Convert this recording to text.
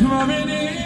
bırakma beni